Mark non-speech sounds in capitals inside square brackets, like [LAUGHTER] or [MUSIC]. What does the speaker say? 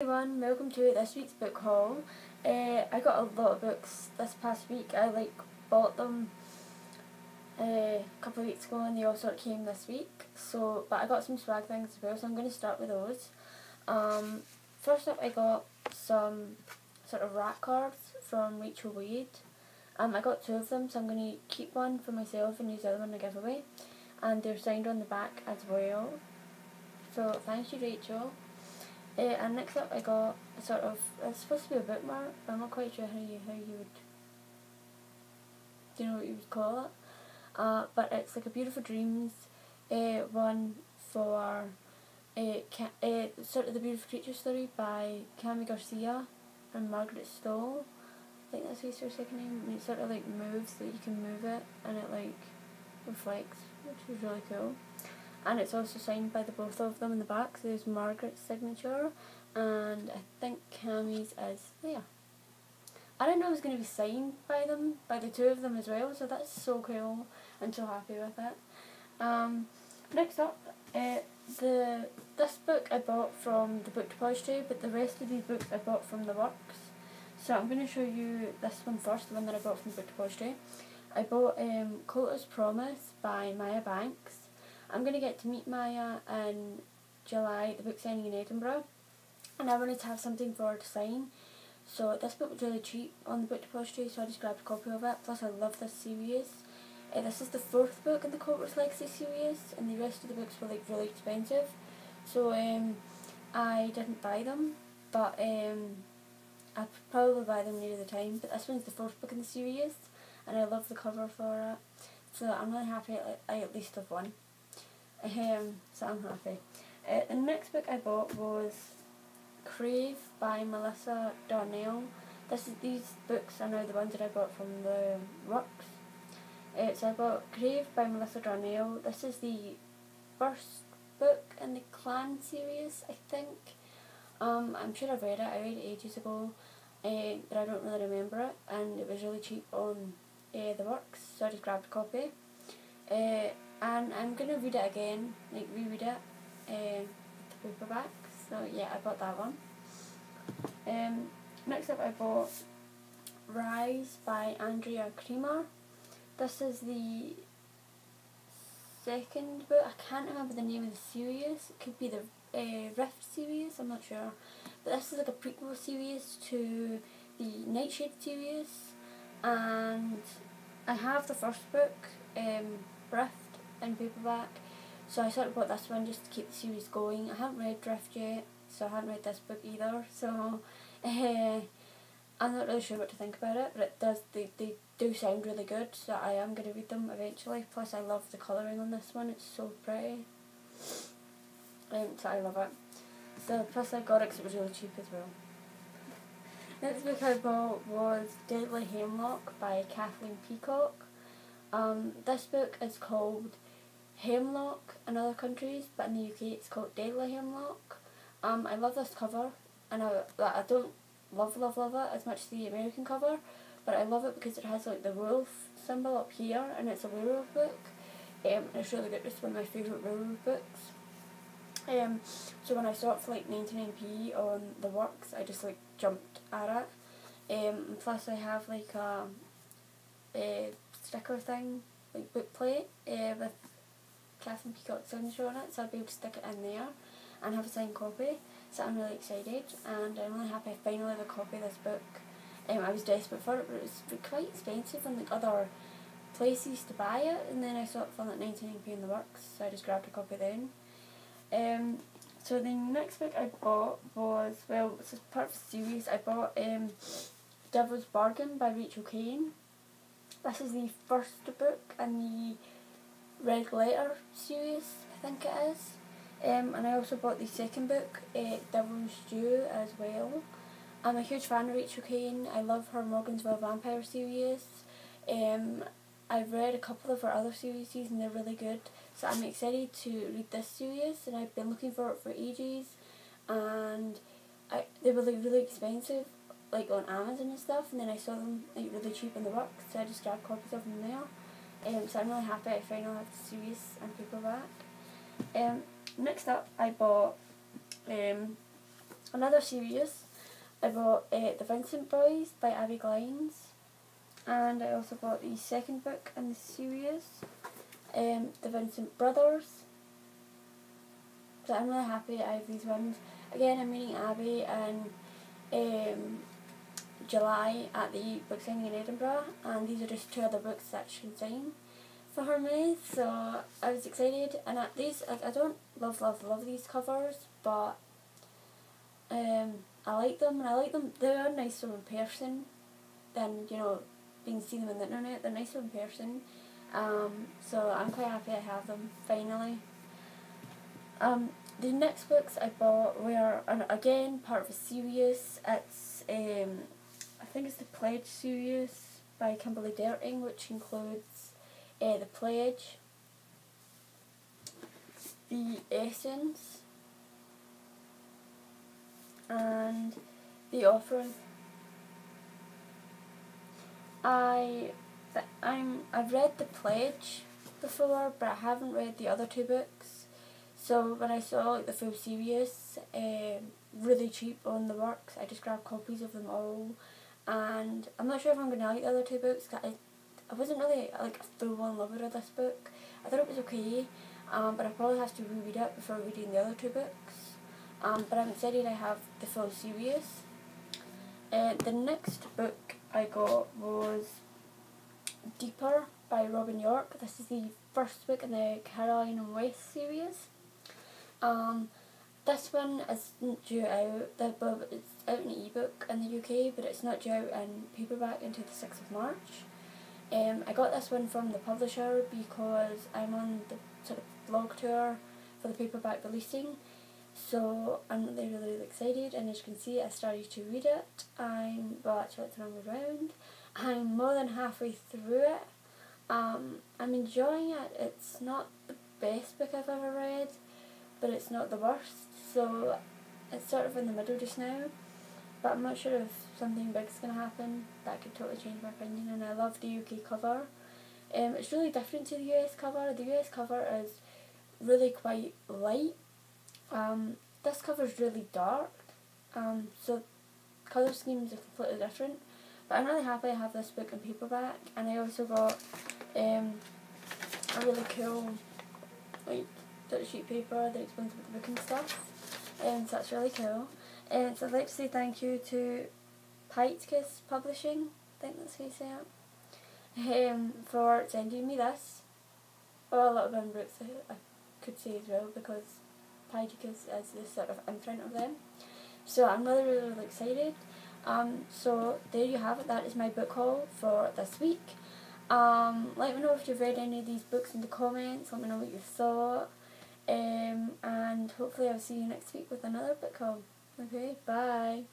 everyone, welcome to this week's book haul. Uh, I got a lot of books this past week. I like bought them uh, a couple of weeks ago and they all sort of came this week. So, but I got some swag things as well, so I'm going to start with those. Um, first up, I got some sort of rat cards from Rachel Wade. Um, I got two of them, so I'm going to keep one for myself and use the other one in a giveaway. And they're signed on the back as well. So thank you, Rachel. Uh, and next up I got a sort of, it's supposed to be a bookmark, but I'm not quite sure how you, how you would, do you know what you would call it? Uh, but it's like a Beautiful Dreams uh, one for uh, uh, sort of the Beautiful Creature story by Kami Garcia and Margaret Stohl. I think that's his second name. And it sort of like moves so that you can move it and it like reflects, which is really cool and it's also signed by the both of them in the back. So there's Margaret's signature, and I think Kami's is there. I didn't know it was going to be signed by them, by the two of them as well. So that's so cool. I'm so happy with it. Um, next up, uh, the this book I bought from the book depository, but the rest of these books I bought from the works. So I'm going to show you this one first, the one that I bought from the book depository. I bought um, Colters' Promise by Maya Banks. I'm going to get to meet Maya in July, the book signing in Edinburgh, and I wanted to have something for her to sign. So this book was really cheap on the book depository, so I just grabbed a copy of it. Plus, I love this series. Uh, this is the fourth book in the Colters' Legacy series, and the rest of the books were like really expensive. So um, I didn't buy them, but um, I'll probably buy them near the time. But this one's the fourth book in the series, and I love the cover for it. So I'm really happy I, I at least have one. Um, so I'm happy. Uh, the next book I bought was Crave by Melissa Darnell. This is these books are now the ones that I bought from the works. Uh, so I bought Crave by Melissa Darnell. This is the first book in the Clann series, I think. Um, I'm sure I've read it. I read it ages ago, uh, but I don't really remember it. And it was really cheap on uh, the works, so I just grabbed a copy. Uh, and I'm to read it again, like reread it, uh, the paperback, so yeah, I bought that one. Um, next up I bought Rise by Andrea Cremer. This is the second book, I can't remember the name of the series, it could be the uh, Rift series, I'm not sure. But this is like a prequel series to the Nightshade series, and I have the first book, um, Rift, in paperback. So I sort of bought this one just to keep the series going. I haven't read Rift yet, so I haven't read this book either. [LAUGHS] So uh, I'm not really sure what to think about it, but it does. They they do sound really good, so I am gonna read them eventually. Plus, I love the colouring on this one; it's so pretty. Um, so I love it. So plus I got it because it was really cheap as well. Next book I bought was Deadly Hemlock by Kathleen Peacock. Um, this book is called Hemlock in other countries, but in the UK it's called Deadly Hemlock. Um, I love this cover, and I, I don't love, love, love it as much as the American cover, but I love it because it has like the wolf symbol up here, and it's a werewolf book. Um, it's really good, it's one of my favourite werewolf books. Um, so when I saw it for like 99p on the works, I just like jumped at it. Um, plus I have like a, a sticker thing, like book plate, uh, with Kathleen Peacock's signature on it, so I'll be able to stick it in there and have a signed copy. So I'm really excited and I'm really happy I finally have a copy of this book. Um, I was desperate for it, but it was quite expensive on like other places to buy it, and then I saw it for like 99p in the works, so I just grabbed a copy then. Um, so the next book I bought was, well, it's part of a series, I bought um, Devil's Bargain by Rachel Caine. This is the first book in the Red Letter series, I think it is. Um, and I also bought the second book, uh, Devil's Due, as well. I'm a huge fan of Rachel Caine. I love her Morganville Vampire series. Um, I've read a couple of her other series and they're really good. So I'm excited to read this series and I've been looking for it for ages. And I, they were like really expensive, like on Amazon and stuff. And then I saw them like really cheap in the works, so I just grabbed copies of them there. Um, so I'm really happy I finally have the series and paperback. Um, next up, I bought um, another series. I bought uh, The Vincent Boys by Abby Glines, and I also bought the second book in the series, um, The Vincent Brothers. So I'm really happy I have these ones. Again, I'm meeting Abby in um, July at the book signing in Edinburgh, and these are just two other books that she can sign for me. So I was excited, and at these I, I don't love love love these covers, but um, I like them, and I like them. They are nicer in person than you know being seen them on the internet. They're nicer in person. Um, so I'm quite happy I have them finally. Um, the next books I bought were again part of a series. It's um, I think it's the Pledge series by Kimberly Derting, which includes uh, the Pledge, the Essence, and the Offering. I I'm I've read the Pledge before, but I haven't read the other two books. So when I saw like the full series, um, really cheap on the works, I just grabbed copies of them all, and I'm not sure if I'm gonna like the other two books. I I wasn't really like full in lover of this book. I thought it was okay, um, but I probably have to reread it before reading the other two books. Um, but I'm excited I have the full series. Uh, the next book I got was Deeper by Robin York. This is the first book in the Caroline and West series. Um, this one isn't due out, the, book, it's out in ebook in the UK, but it's not due out in paperback until the 6th of March. Um, I got this one from the publisher because I'm on the sort of blog tour for the paperback releasing. So I'm really, really, excited and as you can see I started to read it. I'm, well actually it's another round. I'm more than halfway through it. Um, I'm enjoying it. It's not the best book I've ever read, but it's not the worst. So it's sort of in the middle just now. But I'm not sure if something big's going to happen. That could totally change my opinion. And I love the UK cover. Um, it's really different to the US cover. The US cover is really quite light. Um, this cover is really dark. Um, so colour schemes are completely different. But I'm really happy I have this book in paperback. And I also got um, a really cool like sheet paper that explains about the book and stuff. And so that's really cool. And so I'd like to say thank you to Piatkus Publishing, I think that's how you say it, um, for sending me this. Or a lot of other books I could say as well because Piatkus is the sort of imprint of them. So I'm really, really, really excited. Um, so there you have it, that is my book haul for this week. Um, let me know if you've read any of these books in the comments, let me know what you thought. Um, and hopefully I'll see you next week with another book haul. Okay, bye.